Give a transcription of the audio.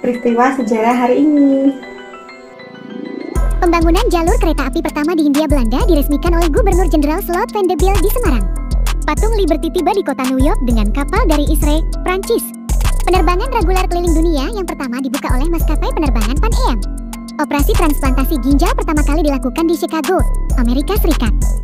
peristiwa sejarah hari ini. Pembangunan jalur kereta api pertama di Hindia Belanda diresmikan oleh Gubernur Jenderal Slot van de Biel di Semarang. Patung Liberty tiba di kota New York dengan kapal dari Israel, Prancis. Penerbangan reguler keliling dunia yang pertama dibuka oleh maskapai penerbangan Pan Am. Operasi transplantasi ginjal pertama kali dilakukan di Chicago, Amerika Serikat.